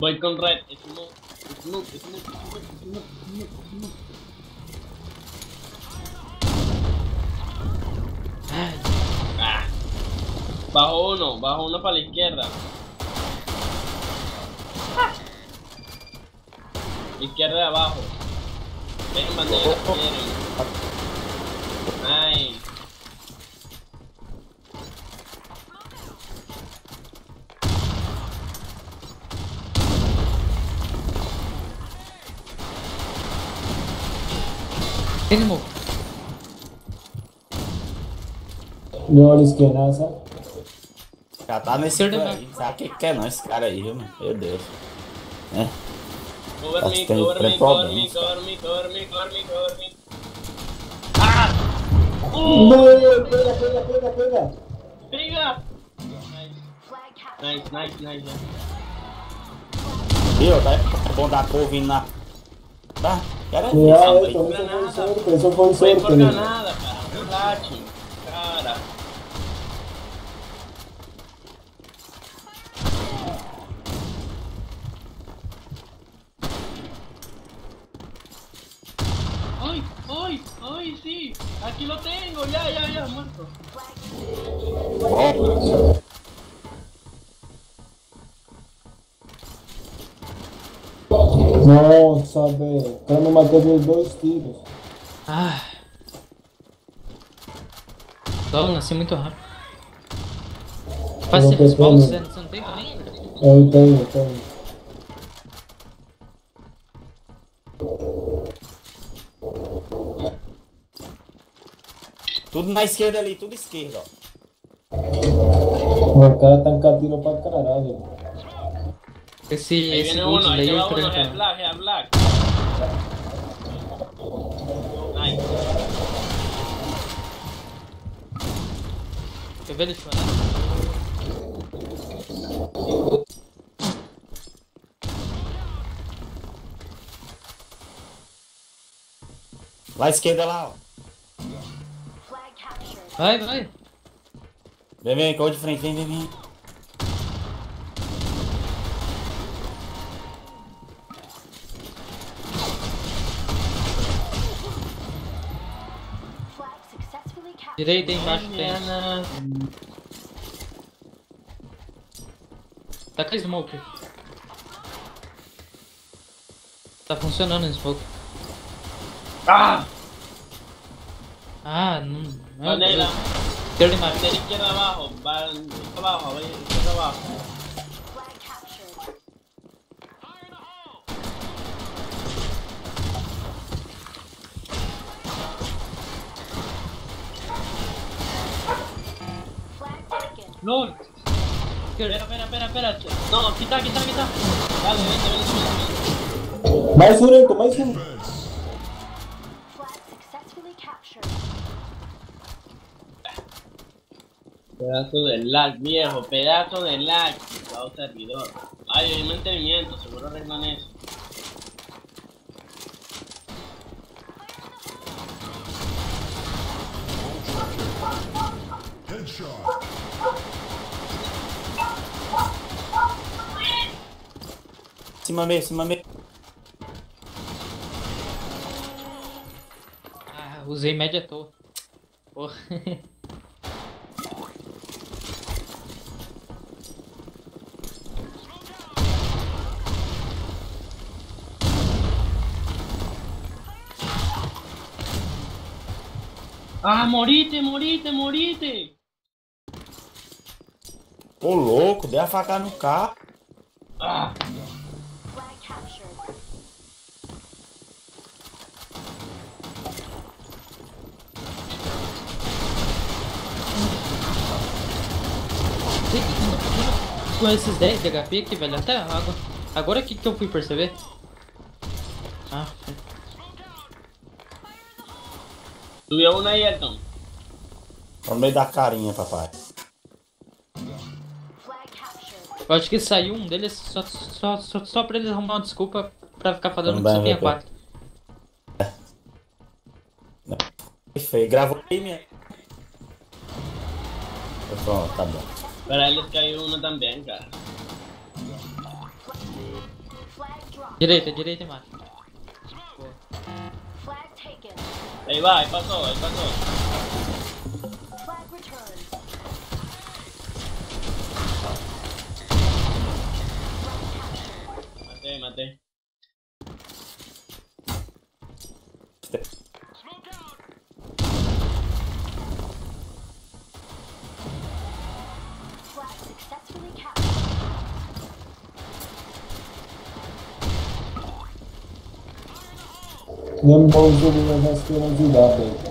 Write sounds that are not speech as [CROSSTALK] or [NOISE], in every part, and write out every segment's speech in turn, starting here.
Voy con red. Smoke, smoke, smoke, smoke, smoke, smoke, smoke. Ah. Bajo uno, bajo uno para la izquierda. Izquierda de abajo. Ven, bandera, vienen. Nice. Deu olha esquerdaça. Já tá nesse Esquerda, aí. Sabe o que que é não, esse cara aí, viu, mano? Meu Deus. É. Cover Acho me, que tem cover me, cover me, problemas. cover me, cover me, cover me, cover me. Ah! Meu, pega, pega, pega, pega. Pega! Nice, nice, nice, nice. Viu? Tá bom da cor vindo na. Tá? Era É, isso foi sorte, isso foi Foi por granada, cara. Relaxe. Cara. ¡Ay! ¡Ay! ¡Ay! ¡Sí! ¡Aquí lo tengo! ¡Ya, ya, ya! ¡Muerto! Ó, Nossa, velho. O cara me matou com dois tiros. Ah. Logo, nasci muito rápido. Faz esse respawn, você não tem também? Eu tenho, eu tenho. tudo na esquerda ali, tudo esquerda, ó. O cara tanca tiro pra caralho. Esse, Ahí esse viene uno, ahí daí se eu va tô uno, head black, head black. Nice. Ver ele chorar? Lá à esquerda lá, ó. Vai, vai. Vem, vem, corre de frente, vem, vem, vem. Direita embaixo tem. Tá com a smoke. Tá funcionando o smoke. ¡Ah! Ah, não. Meu Bandera. Deus. Esquerda embaixo. Bandera izquierda abajo. Va abajo, abajo. No. Espera, espera, espera, espera. No, quita, quita, quita. Dale, vente, vente, vente. Neto, mais um. Pedazo de lag, viejo, pedazo de lag. Cuidado servidor. Ay, hay mantenimiento, seguro arreglan eso. Cima meio, cima meio. Ah, usei média à toa. Porra. Ah, morite, morite, morite. Ô louco, dei a facada no carro. Ah, Com esses 10 de HP aqui, velho, até água. Agora que que eu fui perceber? Ah, subió una ahí, Elton. Tá no meio da carinha, papai. Eu acho que saiu um deles só, só, só, só pra eles arrumar uma desculpa pra ficar falando que Também, só tinha VP. 4. Que feio. Gravou aí, minha. Pronto, tá bom. Pero a él les cayó uno también, cara. Direita, direita e taken. Aí vai, passou, aí passou. Dá um jogo, mas nós queremos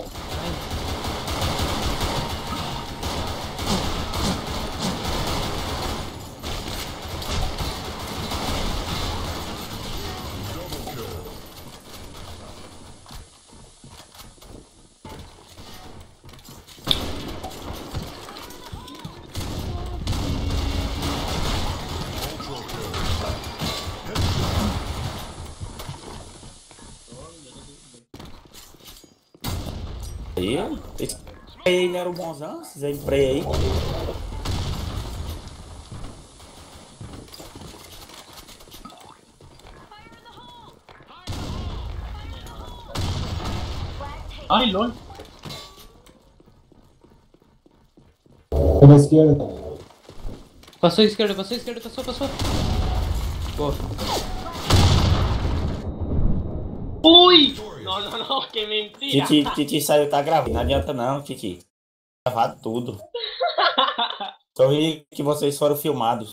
Aí, esse ele era o bonzão, esses aí spray aí. Ai, longe. Pela esquerda. Passou esquerda, passou esquerda, passou, passou. Boa. Fui! Não, não, não, [LAUGHS] que mentira. Titi, Titi saiu, tá gravando. Não adianta não, Titi. Gravado tudo. [LAUGHS] Sorri que vocês foram filmados.